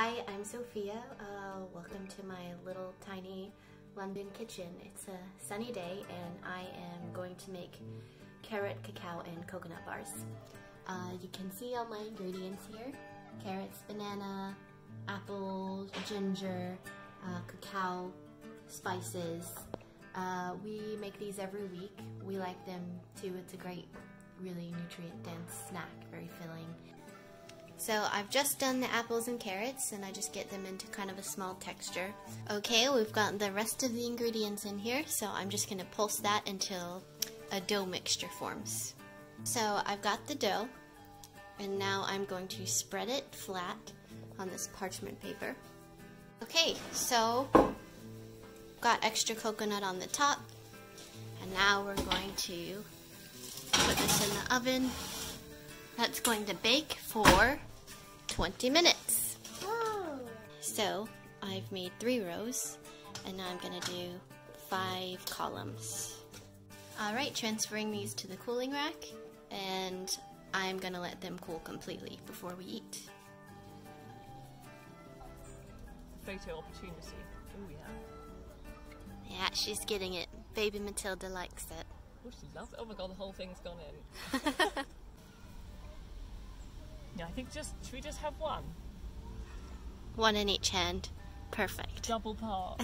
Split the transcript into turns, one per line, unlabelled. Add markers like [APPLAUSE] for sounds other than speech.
Hi, I'm Sophia. Uh, welcome to my little tiny London kitchen. It's a sunny day and I am going to make carrot, cacao, and coconut bars. Uh, you can see all my ingredients here. Carrots, banana, apples, ginger, uh, cacao, spices. Uh, we make these every week. We like them too. It's a great, really nutrient dense snack, very filling. So I've just done the apples and carrots and I just get them into kind of a small texture. Okay, we've got the rest of the ingredients in here, so I'm just going to pulse that until a dough mixture forms. So I've got the dough and now I'm going to spread it flat on this parchment paper. Okay, so got extra coconut on the top and now we're going to put this in the oven. That's going to bake for 20 minutes. So I've made three rows and now I'm gonna do five columns. Alright, transferring these to the cooling rack and I'm gonna let them cool completely before we eat.
Photo opportunity. Oh yeah.
Yeah, she's getting it. Baby Matilda likes it.
Oh, she loves it. Oh my god, the whole thing's gone in. [LAUGHS] yeah, I think just should we just have one?
One in each hand. Perfect.
Double part.